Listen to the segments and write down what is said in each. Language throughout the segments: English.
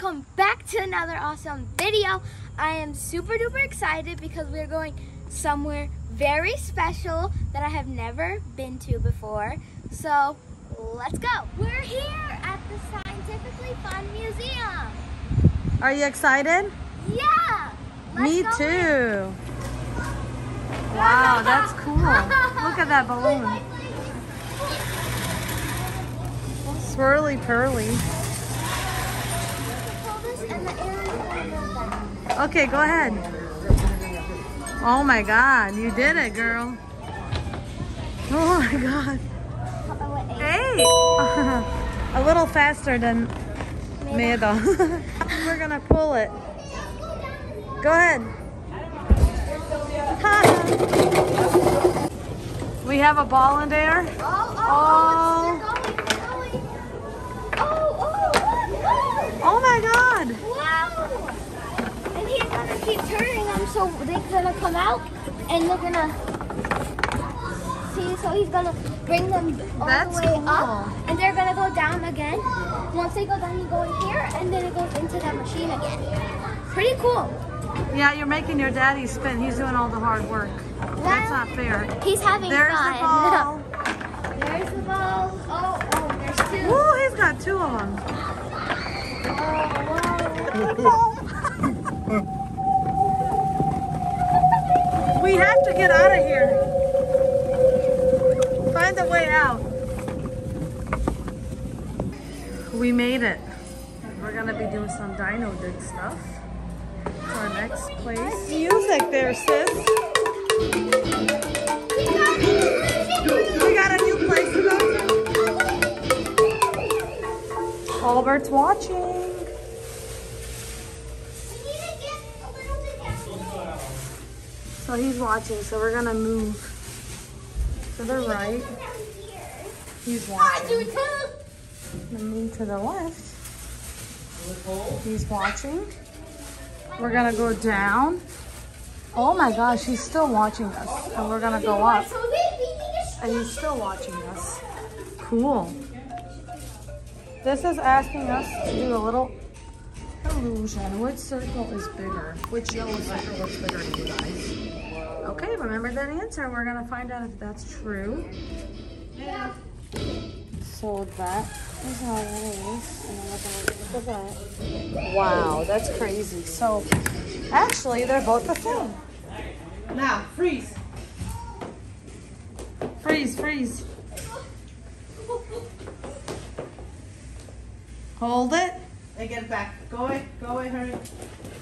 welcome back to another awesome video. I am super duper excited because we're going somewhere very special that I have never been to before. So let's go. We're here at the Scientifically Fun Myseum. Are you excited? Yeah. Me go in. too. Wow, that's cool. Look at that balloon. Swirly pearly. Okay, go ahead. Oh my god, you did it, girl. Oh my god. Hey! A little faster than Medo. We're gonna pull it. Go ahead. we have a ball in there. Oh, oh, Oh. Keep turning them so they're gonna come out and they're gonna see. So he's gonna bring them all That's the way cool. up, and they're gonna go down again. Once they go down, you go in here, and then it goes into that machine again. Pretty cool. Yeah, you're making your daddy spin. He's doing all the hard work. That's not fair. He's having There's fun. the ball. there's the ball. Oh, oh, there's two. Woo, he's got two of them. Oh, we have to get out of here. Find a way out. We made it. We're gonna be doing some dino dig stuff. Our next place. Music there, sis. We got a new place to go to. Albert's watching. So he's watching, so we're gonna move to the right. He's watching. Gonna move to the left. He's watching. We're gonna go down. Oh my gosh, he's still watching us. And we're gonna go up. And he's still watching us. Cool. This is asking us to do a little illusion. Which circle is bigger? Which yellow circle looks bigger to you guys? Okay, remember that answer. We're gonna find out if that's true. So that is how that is. And then we're gonna look at that. Wow, that's crazy. So actually, they're both the same. Now, freeze. Freeze, freeze. Hold it. And get it back. Go away. Go away, hurry.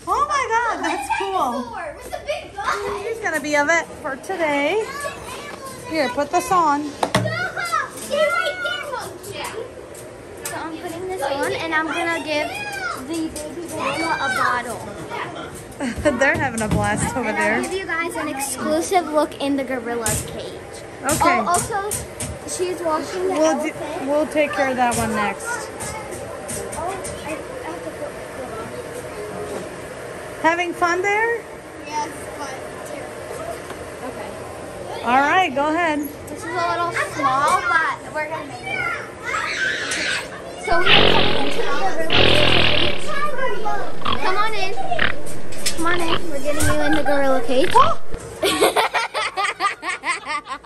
Oh my god, oh, that's cool. What's the big guy? He's gonna be a vet for today. Here, put this on. So I'm putting this on and I'm gonna give the baby gorilla a bottle. They're having a blast over and I'll there. give you guys an exclusive look in the gorilla's cage. Okay. Oh, also, she's washing the We'll, do, elephant. we'll take care of that one next. Having fun there? Yes, but terrible. Okay. All right, go ahead. This is a little small, but we're gonna make it. So we're coming into the gorilla cage. Come on in. Come on in. We're getting you in the gorilla cage.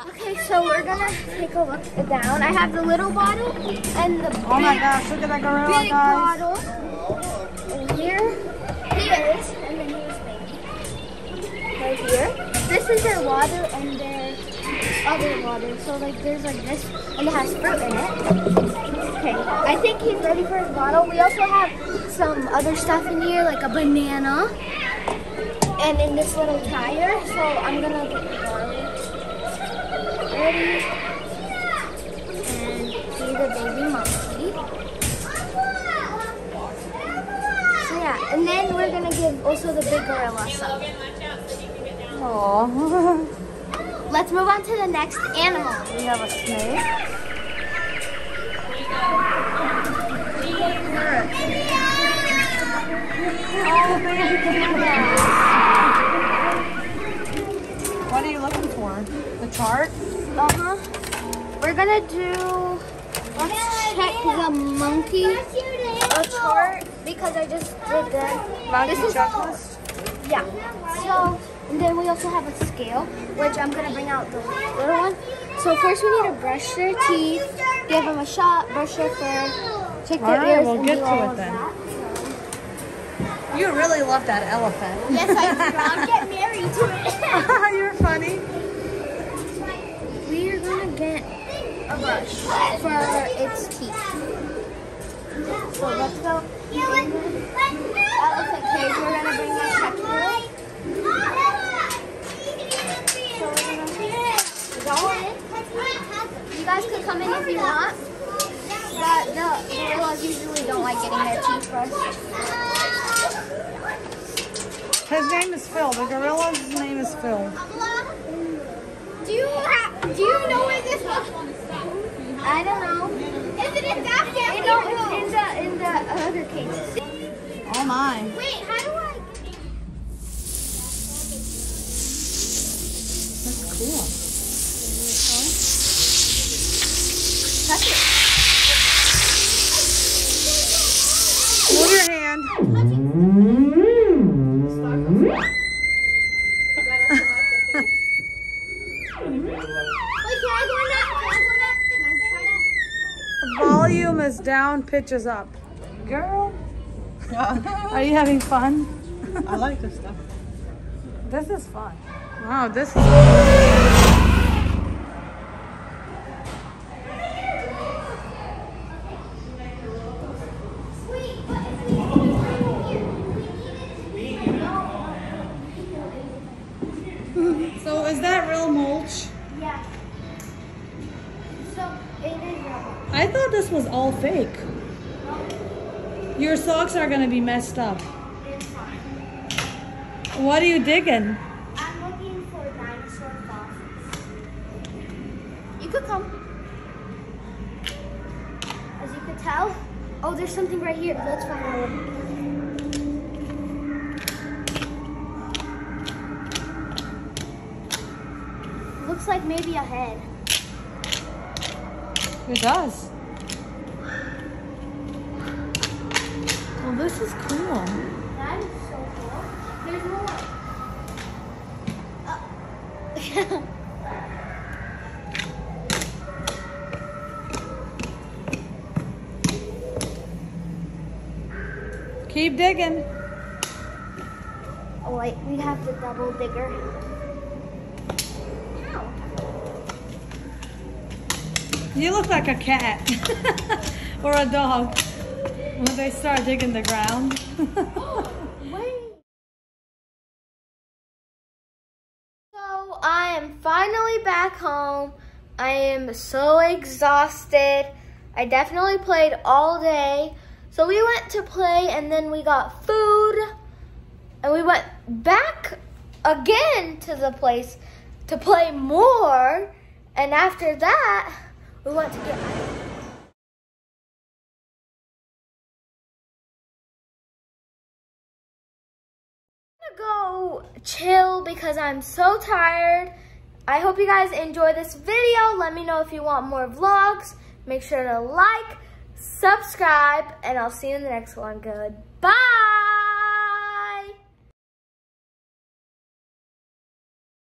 okay, so we're gonna take a look down. I have the little bottle and the Oh my gosh, look at that gorilla, big guys. bottle. And here he is, and then here's baby. Right here. This is their water and their other water. So like there's like this, and it has fruit in it. Okay, I think he's ready for his bottle. We also have some other stuff in here, like a banana, and in this little tire. So I'm gonna get the bottle ready, and be the baby monkey. So yeah, and then we're gonna give also the big gorilla some. Oh, Let's move on to the next animal. we have a snake. What are you looking for? The chart? Uh-huh. We're gonna do, let's check the monkey a chart because I just did that. Monkey This is- checklist. Yeah. So, and then we also have a scale, which I'm gonna bring out the little one. So first we need to brush their teeth, give them a shot, brush their fur, check their All right, ears, we'll and get do to all it of then. that. You really love that elephant. Yes, I do. I'll get married to it. You're funny. we are gonna get a brush for its teeth. So let's go. Elephant cage. We're gonna bring the guys could come in if you want. But the gorillas usually don't like getting their teeth brushed. His name is Phil. The gorilla's name is Phil. Do you ha- do you know where this was? I don't know. Is it in that family? No, in the in the other case. Oh my. Wait, how do I? That's cool. Is down, pitch is up. Girl, are you having fun? I like this stuff. This is fun. Wow, this is. Thought this was all fake. Your socks are gonna be messed up. What are you digging? I'm looking for dinosaur fossils. You could come. As you could tell. Oh, there's something right here. Let's find out. Looks like maybe a head. It does. Well, this is cool. That is so cool. There's more. Keep digging. oh wait, we have the double digger. Ow. You look like a cat or a dog when they start digging the ground. So I am finally back home. I am so exhausted. I definitely played all day. So we went to play and then we got food and we went back again to the place to play more. And after that, we went to get chill because I'm so tired. I hope you guys enjoy this video. Let me know if you want more vlogs. Make sure to like, subscribe, and I'll see you in the next one. Goodbye.